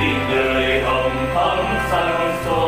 Kinderlehung von Sanktum.